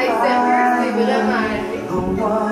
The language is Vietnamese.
Accept mercy, but I'm